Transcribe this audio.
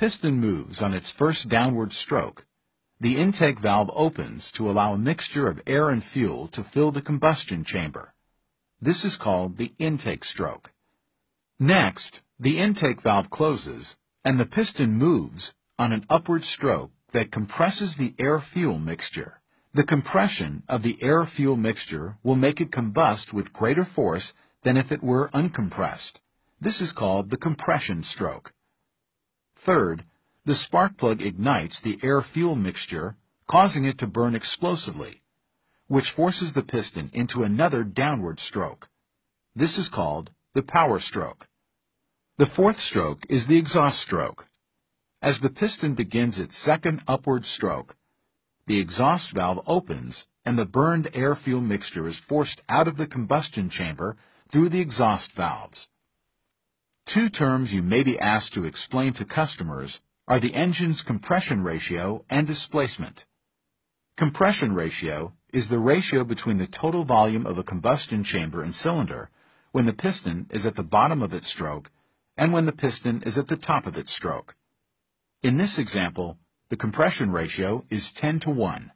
piston moves on its first downward stroke, the intake valve opens to allow a mixture of air and fuel to fill the combustion chamber. This is called the intake stroke. Next, the intake valve closes and the piston moves on an upward stroke that compresses the air-fuel mixture. The compression of the air-fuel mixture will make it combust with greater force than if it were uncompressed. This is called the compression stroke. Third, the spark plug ignites the air-fuel mixture, causing it to burn explosively, which forces the piston into another downward stroke. This is called the power stroke. The fourth stroke is the exhaust stroke. As the piston begins its second upward stroke, the exhaust valve opens and the burned air-fuel mixture is forced out of the combustion chamber through the exhaust valves. Two terms you may be asked to explain to customers are the engine's compression ratio and displacement. Compression ratio is the ratio between the total volume of a combustion chamber and cylinder when the piston is at the bottom of its stroke and when the piston is at the top of its stroke. In this example, the compression ratio is 10 to 1.